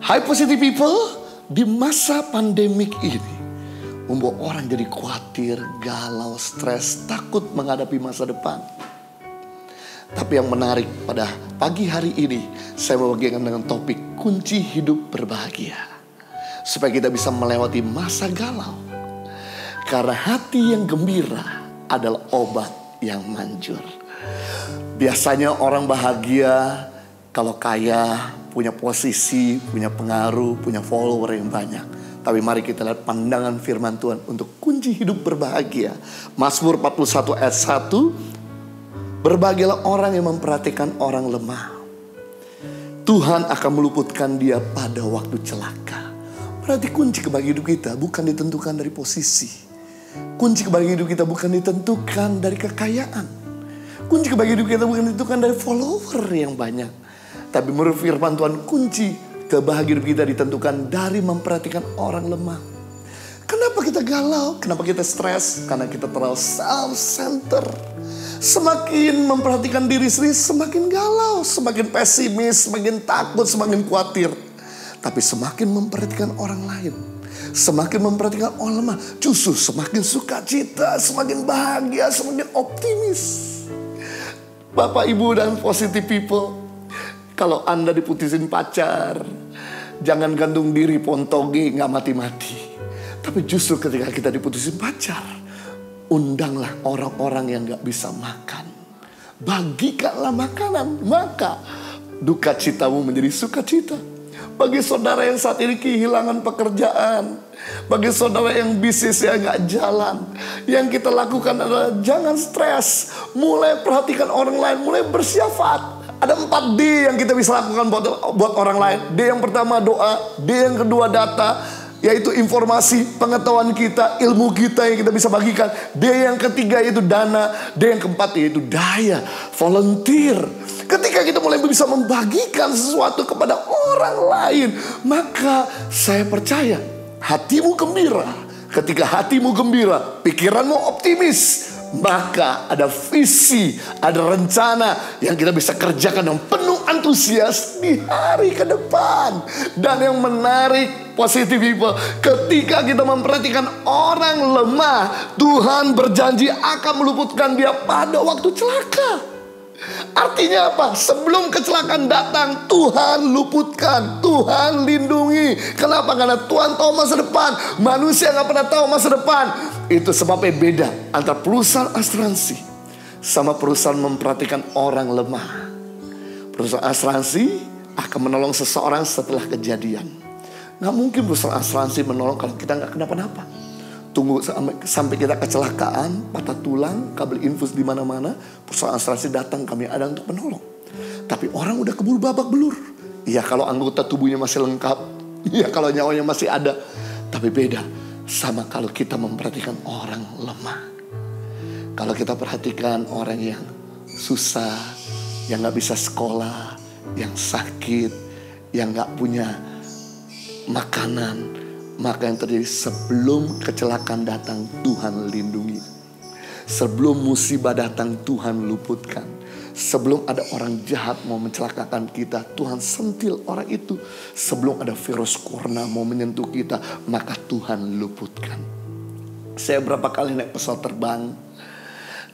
Hai positive people, di masa pandemik ini membuat orang jadi khawatir, galau, stres, takut menghadapi masa depan. Tapi yang menarik pada pagi hari ini saya mau bagikan dengan topik kunci hidup berbahagia. Supaya kita bisa melewati masa galau. Karena hati yang gembira adalah obat yang manjur. Biasanya orang bahagia kalau kaya, punya posisi, punya pengaruh, punya follower yang banyak. Tapi mari kita lihat pandangan firman Tuhan untuk kunci hidup berbahagia. Mazmur 41 ayat 1. Berbahagialah orang yang memperhatikan orang lemah. Tuhan akan meluputkan dia pada waktu celaka. Berarti kunci kebahagiaan hidup kita bukan ditentukan dari posisi. Kunci kebahagiaan hidup kita bukan ditentukan dari kekayaan. Kunci kebahagiaan hidup kita bukan ditentukan dari follower yang banyak. Tapi menurut firman Tuhan kunci kebahagiaan kita ditentukan dari memperhatikan orang lemah. Kenapa kita galau? Kenapa kita stres? Karena kita terlalu self-center. Semakin memperhatikan diri sendiri, semakin galau, semakin pesimis, semakin takut, semakin khawatir. Tapi semakin memperhatikan orang lain, semakin memperhatikan orang lemah, justru semakin sukacita, semakin bahagia, semakin optimis. Bapak, Ibu, dan positive people, kalau Anda diputusin pacar, jangan gantung diri pontoge nggak mati-mati. Tapi justru ketika kita diputusin pacar, undanglah orang-orang yang nggak bisa makan. Bagikanlah makanan, maka duka citamu menjadi sukacita. Bagi saudara yang saat ini kehilangan pekerjaan, bagi saudara yang bisnisnya nggak jalan, yang kita lakukan adalah jangan stres, mulai perhatikan orang lain, mulai bersiafat. Ada empat D yang kita bisa lakukan buat, buat orang lain. D yang pertama doa, D yang kedua data, yaitu informasi, pengetahuan kita, ilmu kita yang kita bisa bagikan. D yang ketiga yaitu dana, D yang keempat yaitu daya, volunteer. Ketika kita mulai bisa membagikan sesuatu kepada orang lain, maka saya percaya hatimu gembira. Ketika hatimu gembira, pikiranmu optimis, maka ada visi, ada rencana yang kita bisa kerjakan dengan penuh antusias di hari ke depan. Dan yang menarik, positive people, ketika kita memperhatikan orang lemah, Tuhan berjanji akan meluputkan dia pada waktu celaka. Artinya apa? Sebelum kecelakaan datang, Tuhan luputkan, Tuhan lindungi. Kenapa? Karena Tuhan tahu masa depan. Manusia nggak pernah tahu masa depan. Itu sebabnya beda antara perusahaan asuransi sama perusahaan memperhatikan orang lemah. Perusahaan asuransi akan menolong seseorang setelah kejadian. Nggak mungkin perusahaan asuransi menolong kalau kita nggak kenapa-napa. Tunggu sampai kita kecelakaan, patah tulang, kabel infus di mana-mana, perusahaan asuransi datang kami ada untuk menolong. Tapi orang udah keburu babak belur. Iya kalau anggota tubuhnya masih lengkap, iya kalau nyawanya masih ada. Tapi beda sama kalau kita memperhatikan orang lemah. Kalau kita perhatikan orang yang susah, yang nggak bisa sekolah, yang sakit, yang nggak punya makanan, maka yang terjadi sebelum kecelakaan datang Tuhan lindungi. Sebelum musibah datang Tuhan luputkan. Sebelum ada orang jahat mau mencelakakan kita, Tuhan sentil orang itu. Sebelum ada virus corona mau menyentuh kita, maka Tuhan luputkan. Saya berapa kali naik pesawat terbang,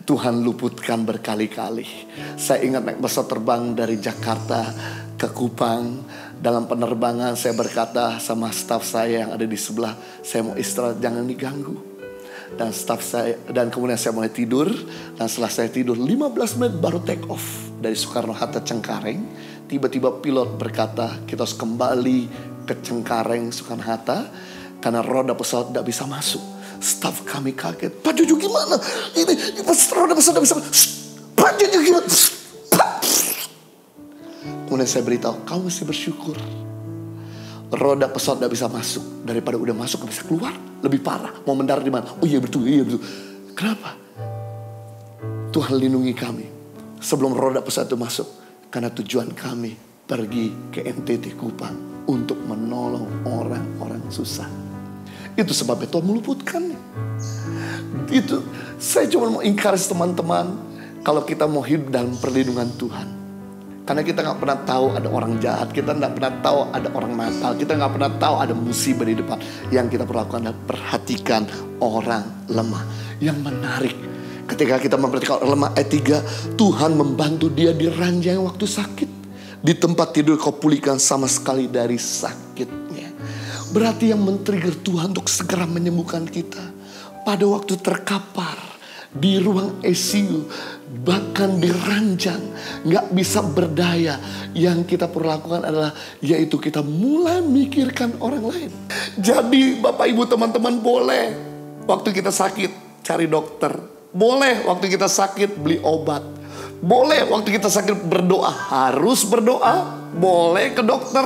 Tuhan luputkan berkali-kali. Saya ingat naik pesawat terbang dari Jakarta ke Kupang dalam penerbangan saya berkata sama staf saya yang ada di sebelah, saya mau istirahat jangan diganggu. Dan staf saya dan kemudian saya mulai tidur dan setelah saya tidur 15 menit baru take off dari Soekarno Hatta Cengkareng. Tiba-tiba pilot berkata kita harus kembali ke Cengkareng Soekarno Hatta karena roda pesawat tidak bisa masuk. Staf kami kaget. Pak Jojo gimana? Ini, ini roda pesawat masuk. Pak Jojo gimana? Kemudian saya beritahu, kamu mesti bersyukur. Roda pesawat tidak bisa masuk. Daripada udah masuk, gak bisa keluar. Lebih parah. Mau mendarat di mana? Oh iya betul, iya betul. Kenapa? Tuhan lindungi kami. Sebelum roda pesawat itu masuk. Karena tujuan kami pergi ke NTT Kupang. Untuk menolong orang-orang susah. Itu sebabnya Tuhan meluputkannya. Itu saya cuma mau encourage teman-teman. Kalau kita mau hidup dalam perlindungan Tuhan Karena kita nggak pernah tahu ada orang jahat, kita nggak pernah tahu ada orang nakal, kita nggak pernah tahu ada musibah di depan. Yang kita perlu lakukan adalah perhatikan orang lemah. Yang menarik, ketika kita memperhatikan orang lemah ayat 3, Tuhan membantu dia di ranjang waktu sakit. Di tempat tidur kau pulihkan sama sekali dari sakitnya. Berarti yang men-trigger Tuhan untuk segera menyembuhkan kita. Pada waktu terkapar, di ruang ICU, bahkan di ranjang, nggak bisa berdaya. Yang kita perlu lakukan adalah yaitu kita mulai mikirkan orang lain. Jadi Bapak Ibu teman-teman boleh waktu kita sakit cari dokter. Boleh waktu kita sakit beli obat. Boleh waktu kita sakit berdoa, harus berdoa. Boleh ke dokter,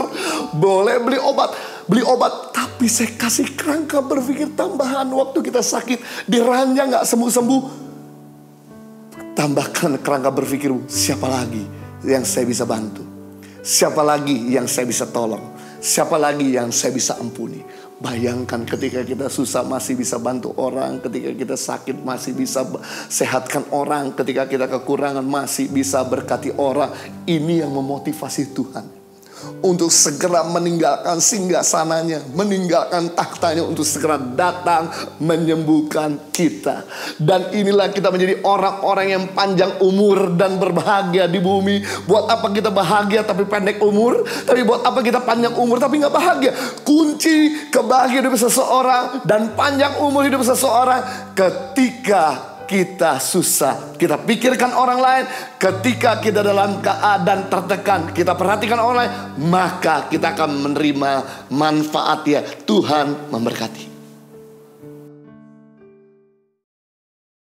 boleh beli obat. Beli obat, tapi saya kasih kerangka berpikir tambahan waktu kita sakit. Di ranjang gak sembuh-sembuh. Tambahkan kerangka berpikir, siapa lagi yang saya bisa bantu? Siapa lagi yang saya bisa tolong? Siapa lagi yang saya bisa ampuni? Bayangkan ketika kita susah masih bisa bantu orang, ketika kita sakit masih bisa sehatkan orang, ketika kita kekurangan masih bisa berkati orang. Ini yang memotivasi Tuhan untuk segera meninggalkan singgah sananya, meninggalkan taktanya untuk segera datang menyembuhkan kita. Dan inilah kita menjadi orang-orang yang panjang umur dan berbahagia di bumi. Buat apa kita bahagia tapi pendek umur? Tapi buat apa kita panjang umur tapi nggak bahagia? Kunci kebahagiaan hidup seseorang dan panjang umur hidup seseorang ketika kita susah. Kita pikirkan orang lain ketika kita dalam keadaan tertekan. Kita perhatikan orang lain. Maka kita akan menerima manfaat ya. Tuhan memberkati.